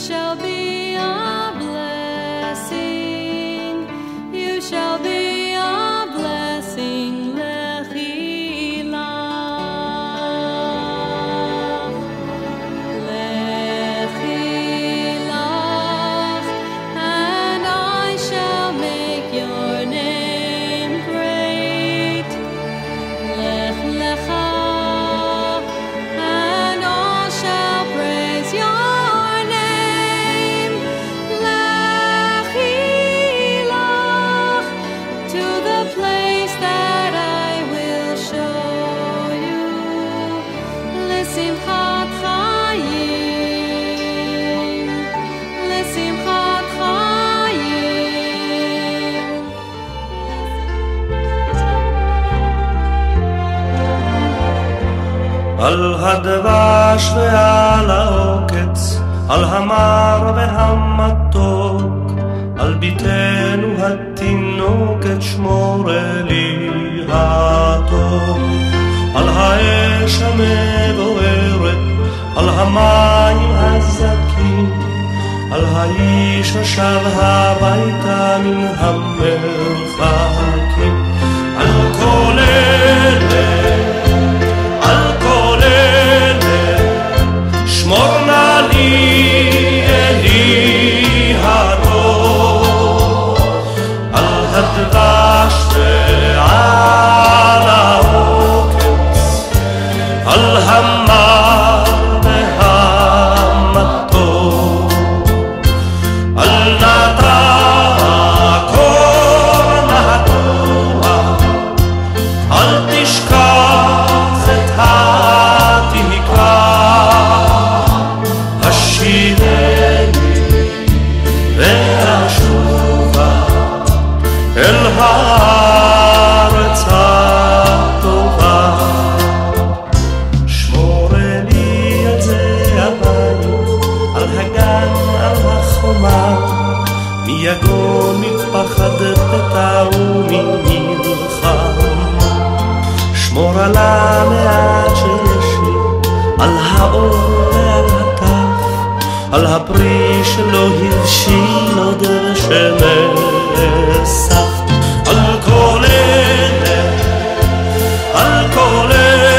shall be. על הדבש ועל העוקץ, על המר והמתוק, על ביתנו התינוקת שמור לי הטוב, על האש המבוערת, על המים הזכים, על האיש השב הביתה מן המרחב. בדלתתה ומנילחם. שמור על המעט שיש לי, על האור ועל הטף, על הפרי שלא הבשיל עוד שנאסף. על כל אלה, על כל אלה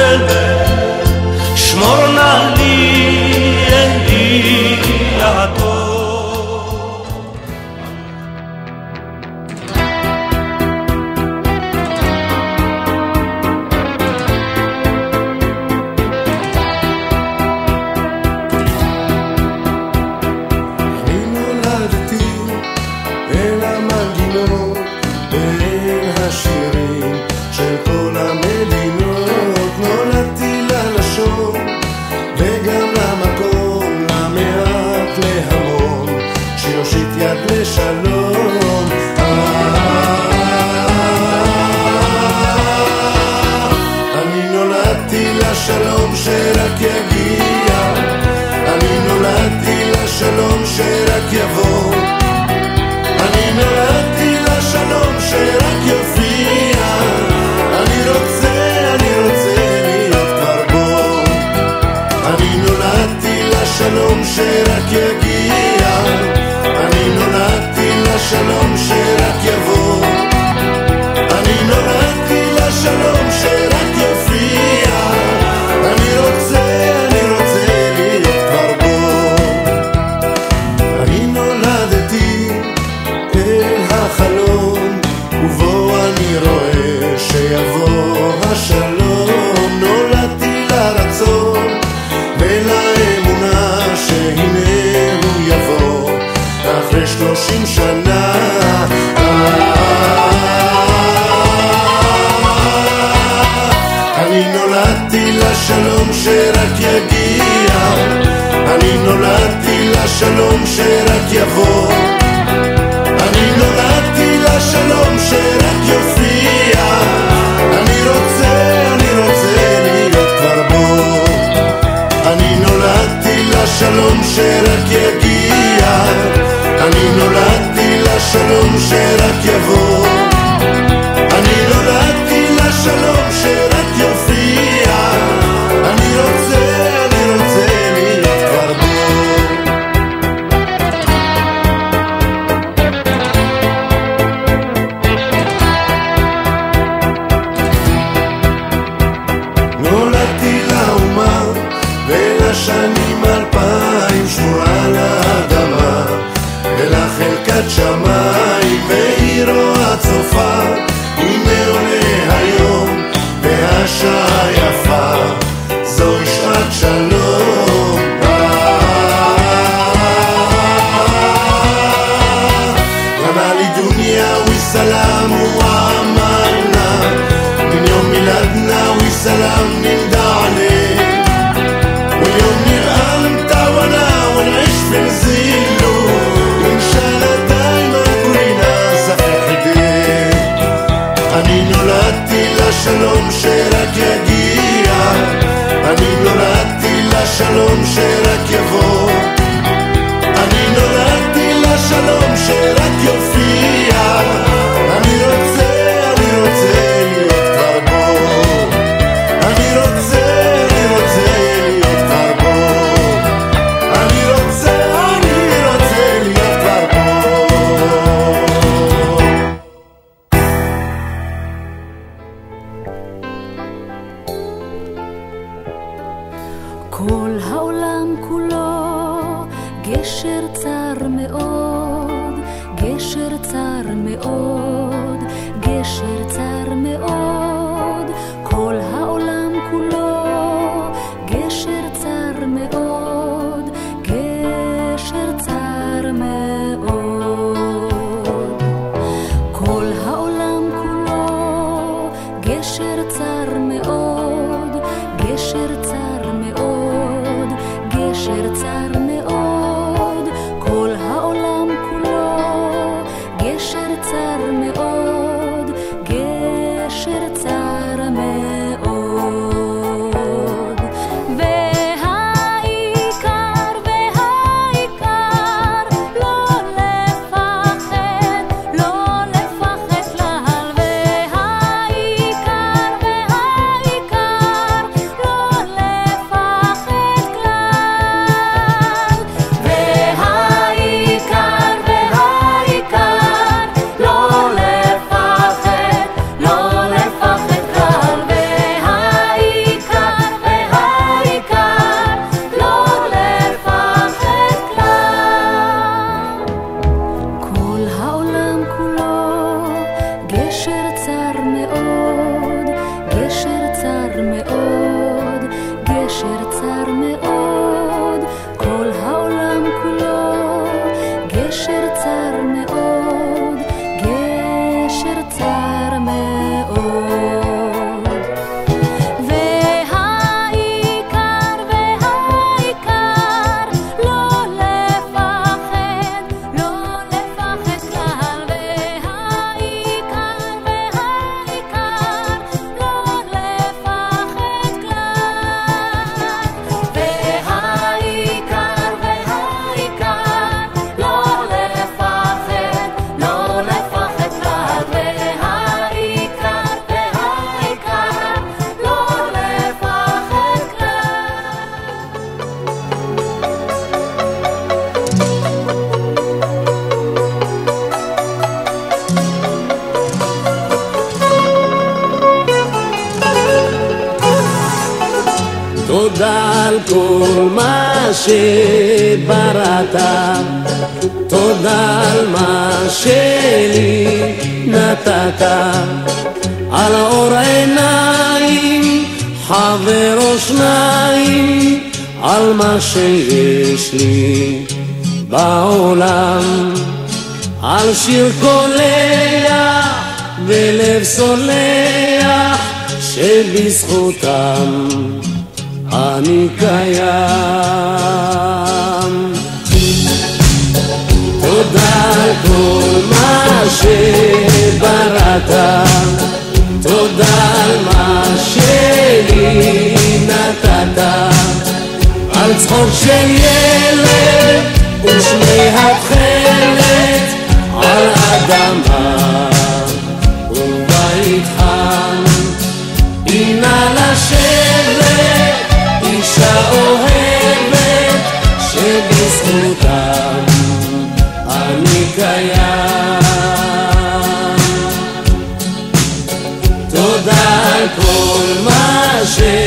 cualquier גשר צר מאוד, גשר צר מאוד. שבראת, תודה על מה שלי נתת, על אור עיניים, חבר או שניים, על מה שיש לי בעולם, על שיר קולח ולב סולח שבזכותם אני קיים. תודה על כל מה שבראת, תודה על מה שלי נתת, על צחוק של ילד ושמי התכלת, על אדמה ובית חם, הנה לשבת מה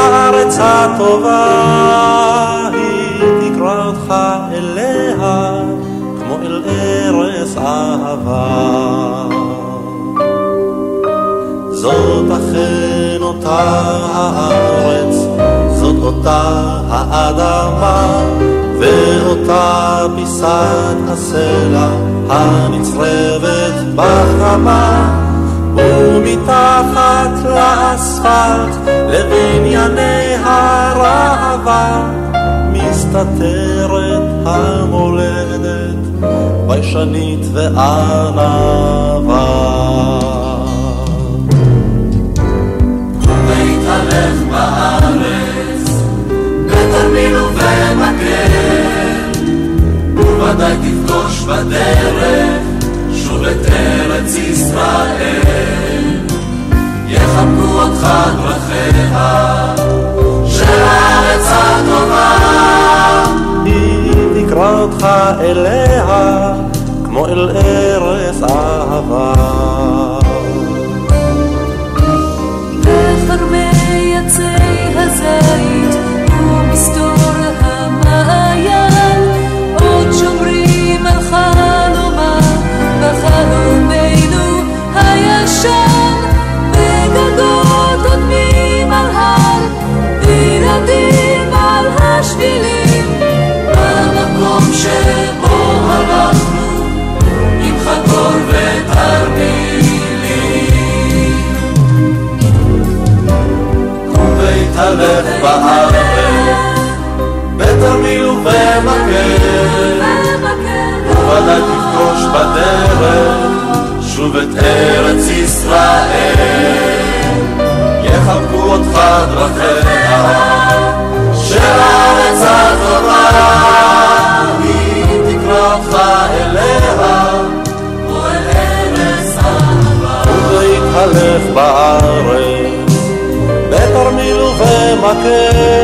הארץ הטובה, היא תקרא אותך אליה כמו אל ארץ אהבה. זאת אכן אותה הארץ, זאת אותה האדמה, ואותה פיסת הסלע הנצרבת בחמה, ומתחת לאספלט לבנייני הראווה, מסתתרת המולדת, ביישנית ובמקל, וודאי תפגוש בדרך שוב את ארץ ישראל. יחבקו אותך דרכיה של הארץ הטובה. היא תקרא אותך אליה כמו אל ארץ אהבה. וודאי תפגוש בדרך שוב את ארץ ישראל. יחבקו אותך דרכיה של הארץ הטובה, היא תקרא אותך אליה, ובהתהלך בארץ, בתרמיל ובמקל,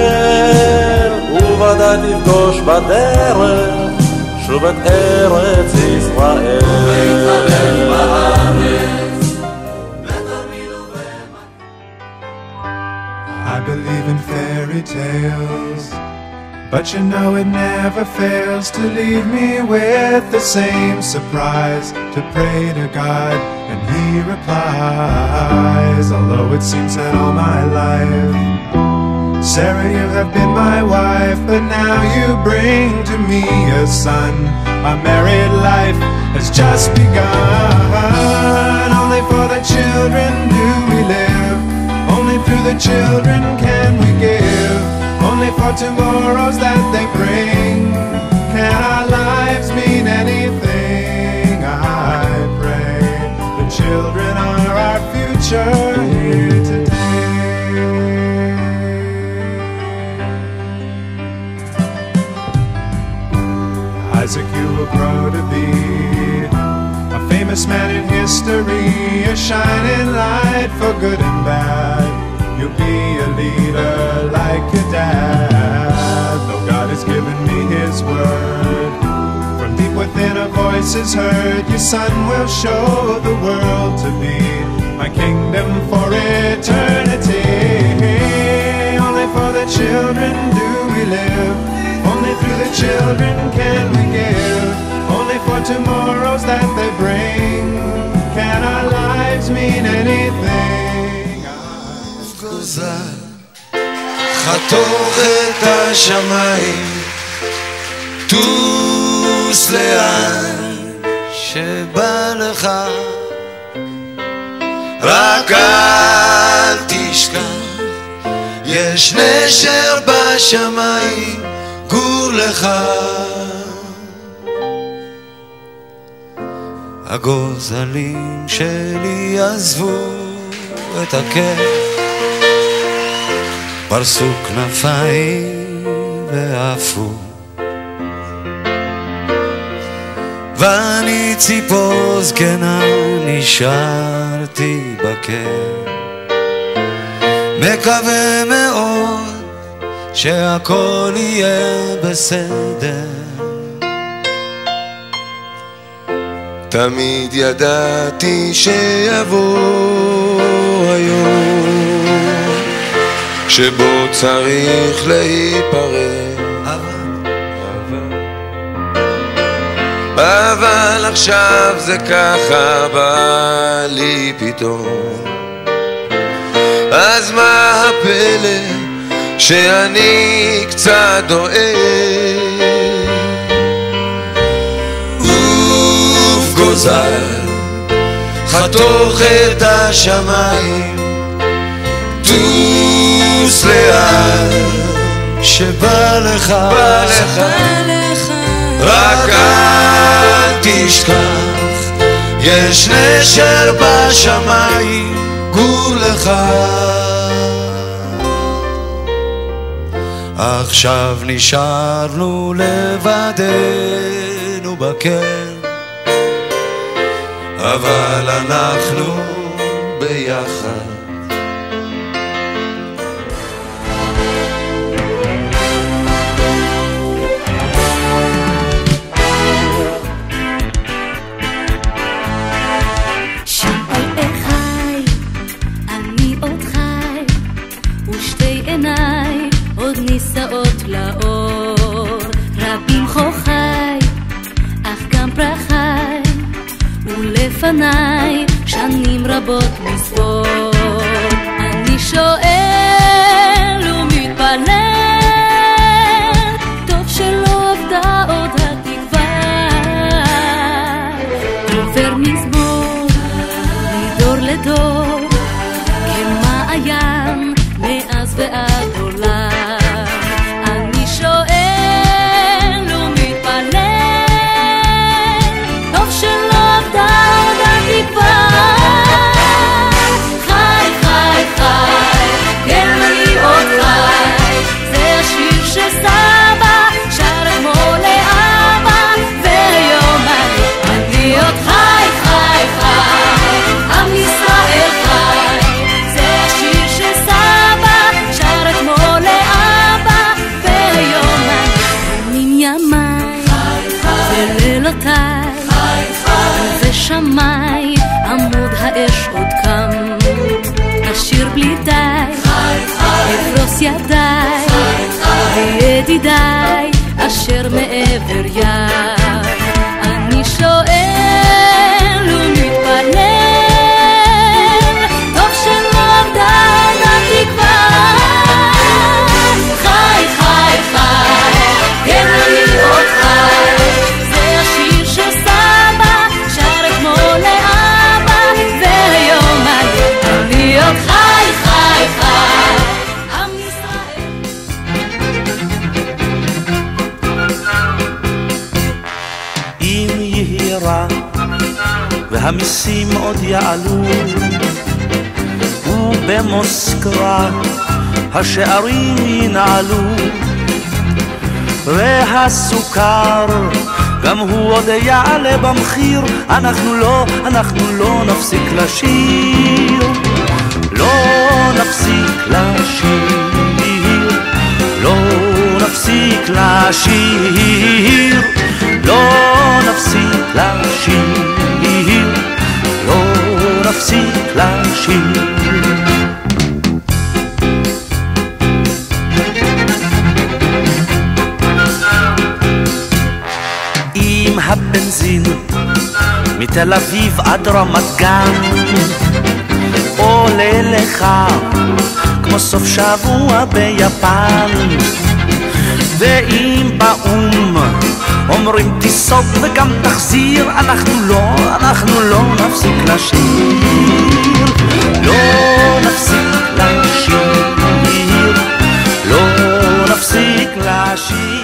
וודאי תפגוש בדרך שוב את ארץ ישראל. I believe in fairy tales, but you know it never fails to leave me with the same surprise. To pray to God, and He replies, although it seems that all my life. Sarah, you have been my wife, but now you bring to me a son. Our married life has just begun. Only for the children do we live. Only through the children can we give. Only for tomorrows that they history, a shining light for good and bad. You'll be a leader like your dad. Though God has given me his word, from deep within a voice is heard. Your son will show the world to be my kingdom for eternity. Only for the children do we live. Only through the children can we give. Only for tomorrows that Can our lives mean anything? גוזל, חתוך את השמיים, טוס לאן שבא לך, רק אל תשכח, יש נשר בשמיים, גור לך. הגוזלים שלי עזבו את הכיף. פרסו כנפיים ועפו. ואני ציפור זקנה נשארתי בכר מקווה מאוד שהכל יהיה בסדר תמיד ידעתי שיבוא היום שבו צריך להיפרד. אבל עכשיו זה ככה בא לי פתאום. אז מה הפלא שאני קצת דואג גוזל חתוך את השמיים טוס לאן שבא לך, בא לך, רק אל תשכח, יש נשר בשמיים, גור לך. עכשיו נשארנו לבדנו בקר, אבל אנחנו ביחד. ולפניי שנים רבות מספור. ידיי, וידידיי, אשר מעבר ים. והמיסים עוד יעלו ובמוסקבה השערים ינעלו והסוכר גם הוא עוד יעלה במחיר. אנחנו לא, אנחנו לא נפסיק לשיר לא נפסיק לשיר לא נפסיק לשיר לא נפסיק לשיר נפסיק לשיר עם הבנזין מתל אביב עד רמת גן עולה לך כמו סוף שבוע ביפן. ואם באו"ם אומרים תיסוג וגם תחזיר, אנחנו לא, אנחנו לא נפסיק לשיר. לא נפסיק לשיר, לא נפסיק לשיר.